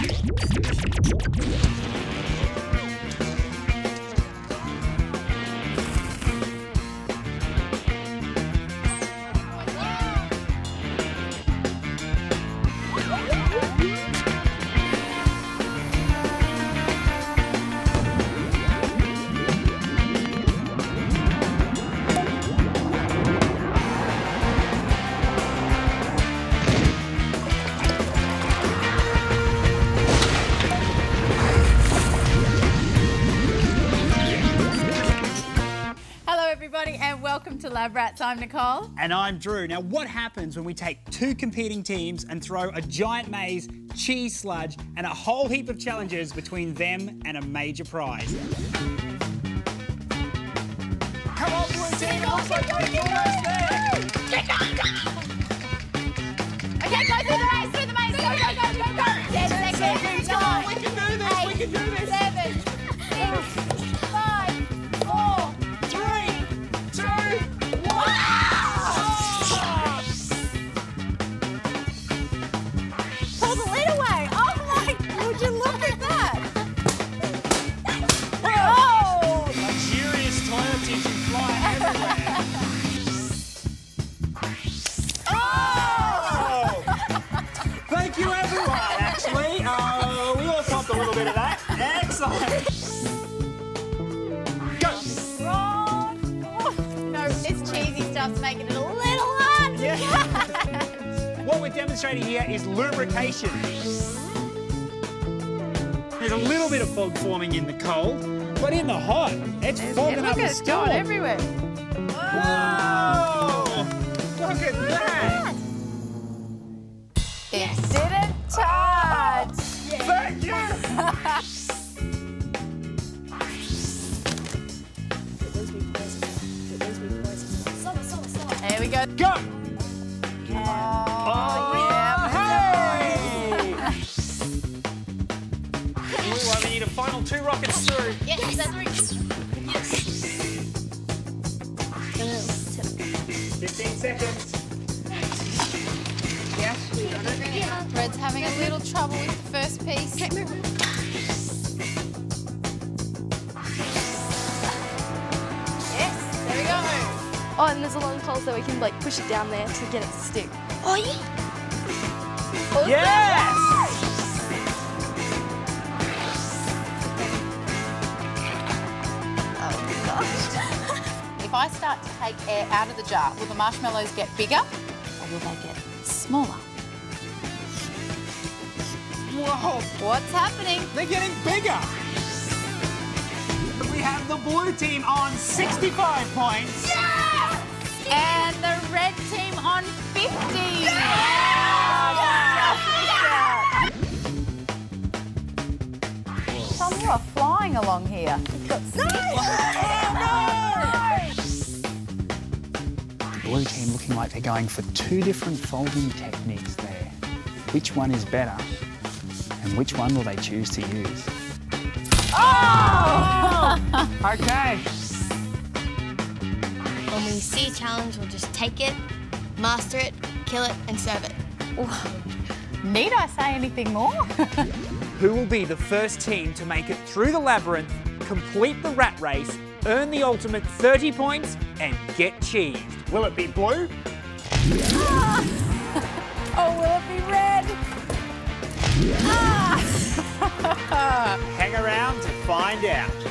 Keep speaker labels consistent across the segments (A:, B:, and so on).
A: Hello, everybody, and welcome to Lab Rats. I'm Nicole.
B: And I'm Drew. Now, what happens when we take two competing teams and throw a giant maze, cheese sludge, and a whole heap of challenges between them and a major prize? Come on, blue team! It looks like you're almost there!
A: Okay, go through the maze, through the maze. Go, go, go, go, go. Ten seconds. Nine.
B: We can do this! We can do this! Copped a little bit of that. Excellent. Go.
A: Oh, no, this cheesy stuff's making it a little hard catch.
B: What we're demonstrating here is lubrication. There's a little bit of fog forming in the cold, but in the hot, it's fogging up
A: Look
B: the
A: it
B: storm.
A: everywhere. There go.
B: Go!
A: Oh,
B: hey! Blue one, we need a final two rockets through.
A: Yes, that's right. Yes.
B: 15 seconds.
A: Red's having a little trouble with the first piece.
C: Oh, and there's a long pole so we can like push it down there to get it to stick. Oh yeah.
B: Yes!
A: Oh, if I start to take air out of the jar, will the marshmallows get bigger or will they get smaller?
B: Whoa!
A: What's happening?
B: They're getting bigger! We have the blue team on 65 points.
A: And the red team on 50. Some you are flying along here.
B: Blue team looking like they're going for two different folding techniques there. Which one is better? And which one will they choose to use? Oh! okay.
D: When we see a challenge, we'll just take it, master it, kill it, and serve it.
A: Need I say anything more?
B: Who will be the first team to make it through the labyrinth, complete the rat race, earn the ultimate 30 points, and get cheesed? Will it be blue?
A: oh, will it be red?
B: Hang around to find out.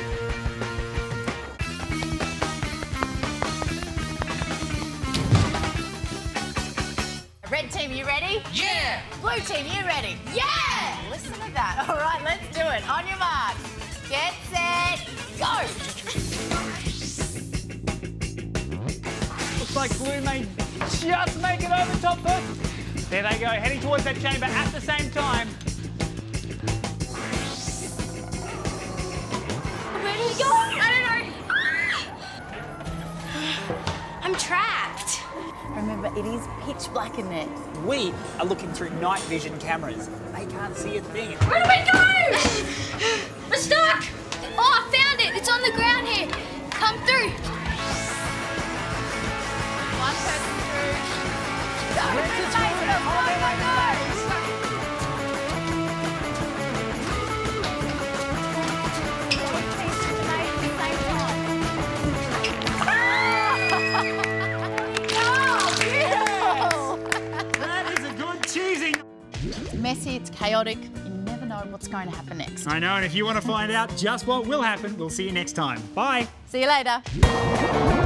A: You ready? Yeah. Blue team, you ready? Yeah. Listen to that. All right, let's do it. On your mark. Get set. Go.
B: Looks like blue may just make it over top first. There they go, heading towards that chamber at the same time.
D: We go?
A: Remember, it is pitch black in there.
B: We are looking through night vision cameras. They can't see a thing.
D: Where do we go? We're stuck.
A: It's chaotic. You never know what's going to happen next.
B: I know, and if you want to find out just what will happen, we'll see you next time. Bye.
A: See you later.